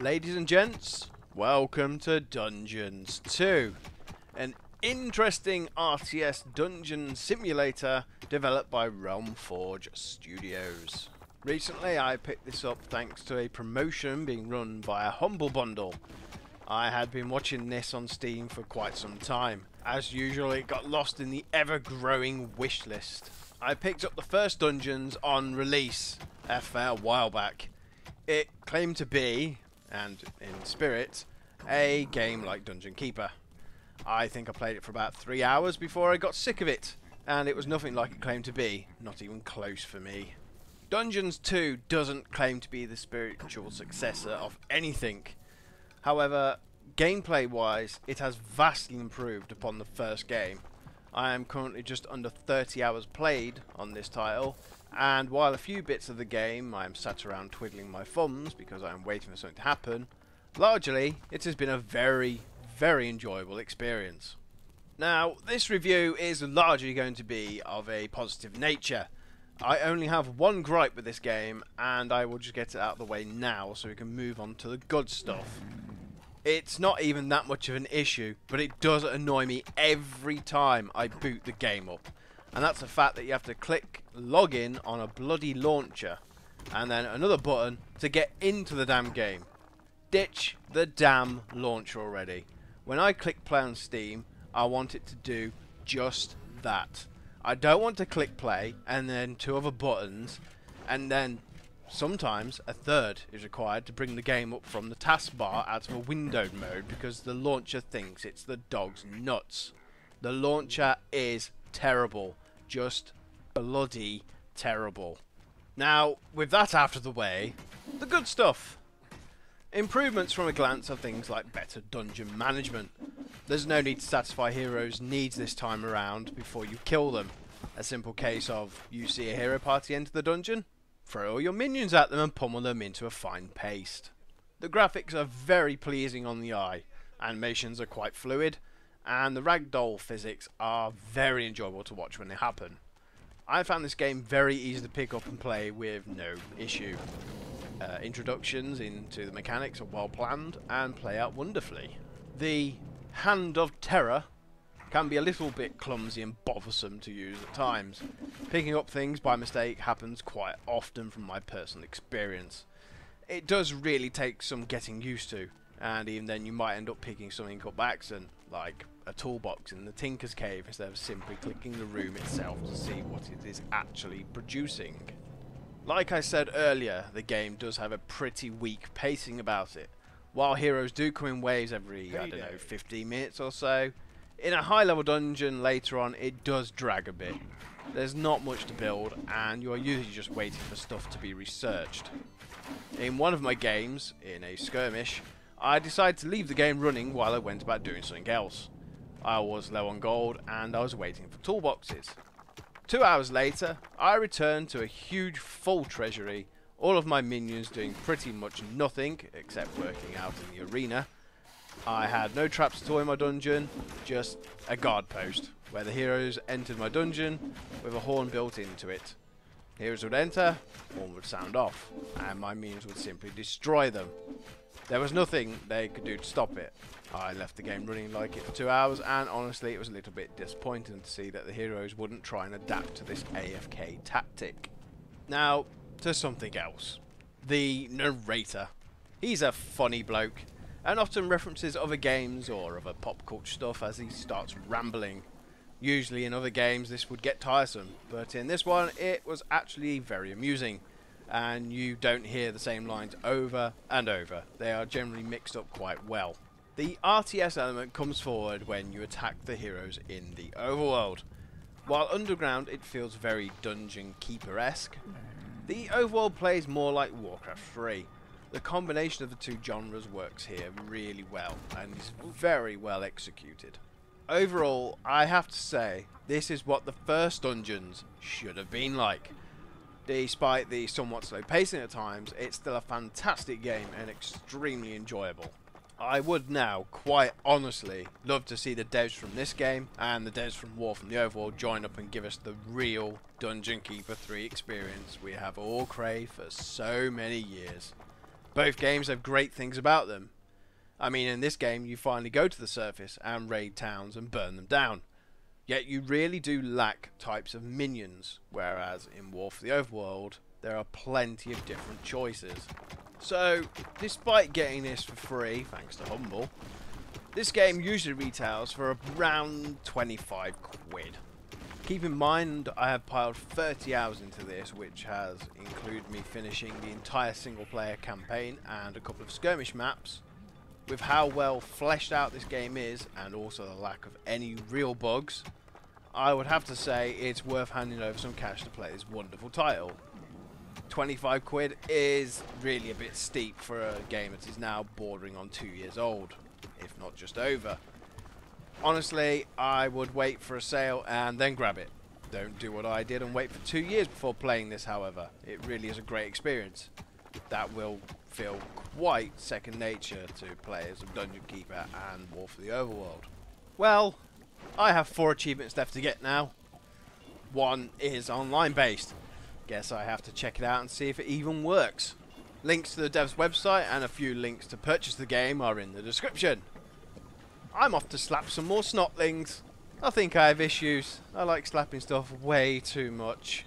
Ladies and gents, welcome to Dungeons 2, an interesting RTS dungeon simulator developed by Realmforge Studios. Recently I picked this up thanks to a promotion being run by a Humble Bundle. I had been watching this on Steam for quite some time. As usual it got lost in the ever growing wish list. I picked up the first dungeons on release a fair while back. It claimed to be, and in spirit, a game like Dungeon Keeper. I think I played it for about three hours before I got sick of it, and it was nothing like it claimed to be, not even close for me. Dungeons 2 doesn't claim to be the spiritual successor of anything. However, gameplay wise, it has vastly improved upon the first game. I am currently just under 30 hours played on this title, and while a few bits of the game I am sat around twiddling my thumbs because I am waiting for something to happen, largely it has been a very, very enjoyable experience. Now, this review is largely going to be of a positive nature. I only have one gripe with this game, and I will just get it out of the way now so we can move on to the good stuff. It's not even that much of an issue, but it does annoy me every time I boot the game up and that's the fact that you have to click login on a bloody launcher and then another button to get into the damn game. Ditch the damn launcher already. When I click play on Steam, I want it to do just that. I don't want to click play and then two other buttons and then sometimes a third is required to bring the game up from the taskbar out of a windowed mode because the launcher thinks it's the dog's nuts. The launcher is terrible. Just bloody terrible. Now, with that out of the way, the good stuff. Improvements from a glance are things like better dungeon management. There's no need to satisfy heroes' needs this time around before you kill them. A simple case of you see a hero party enter the dungeon, throw all your minions at them and pummel them into a fine paste. The graphics are very pleasing on the eye, animations are quite fluid, and the ragdoll physics are very enjoyable to watch when they happen. I found this game very easy to pick up and play with no issue. Uh, introductions into the mechanics are well planned and play out wonderfully. The Hand of Terror can be a little bit clumsy and bothersome to use at times. Picking up things by mistake happens quite often from my personal experience. It does really take some getting used to, and even then you might end up picking something up accident, like a toolbox in the Tinker's Cave instead of simply clicking the room itself to see what it is actually producing. Like I said earlier, the game does have a pretty weak pacing about it. While heroes do come in waves every, I don't know, 15 minutes or so, in a high level dungeon later on it does drag a bit. There's not much to build and you're usually just waiting for stuff to be researched. In one of my games, in a skirmish, I decided to leave the game running while I went about doing something else. I was low on gold and I was waiting for toolboxes. Two hours later, I returned to a huge full treasury, all of my minions doing pretty much nothing except working out in the arena. I had no traps at all in my dungeon, just a guard post, where the heroes entered my dungeon with a horn built into it. Heroes would enter, horn would sound off, and my minions would simply destroy them. There was nothing they could do to stop it. I left the game running like it for two hours, and honestly, it was a little bit disappointing to see that the heroes wouldn't try and adapt to this AFK tactic. Now, to something else. The narrator. He's a funny bloke, and often references other games or other pop culture stuff as he starts rambling. Usually in other games this would get tiresome, but in this one it was actually very amusing and you don't hear the same lines over and over. They are generally mixed up quite well. The RTS element comes forward when you attack the heroes in the overworld. While underground it feels very Dungeon Keeper-esque, the overworld plays more like Warcraft 3. The combination of the two genres works here really well and is very well executed. Overall, I have to say, this is what the first Dungeons should have been like. Despite the somewhat slow pacing at times, it's still a fantastic game and extremely enjoyable. I would now, quite honestly, love to see the devs from this game and the devs from War from the Overworld join up and give us the real Dungeon Keeper 3 experience we have all craved for so many years. Both games have great things about them. I mean, in this game, you finally go to the surface and raid towns and burn them down. Yet you really do lack types of minions, whereas in War for the Overworld, there are plenty of different choices. So, despite getting this for free, thanks to Humble, this game usually retails for around 25 quid. Keep in mind I have piled 30 hours into this which has included me finishing the entire single player campaign and a couple of skirmish maps. With how well fleshed out this game is and also the lack of any real bugs, I would have to say it's worth handing over some cash to play this wonderful title. 25 quid is really a bit steep for a game that is now bordering on two years old, if not just over. Honestly, I would wait for a sale and then grab it. Don't do what I did and wait for two years before playing this, however. It really is a great experience. That will feel quite second nature to players of Dungeon Keeper and War for the Overworld. Well, I have four achievements left to get now. One is online based. Guess I have to check it out and see if it even works. Links to the dev's website and a few links to purchase the game are in the description. I'm off to slap some more snotlings. I think I have issues. I like slapping stuff way too much.